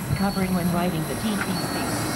face covering when riding the TTC.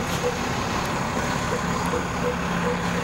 Thank you.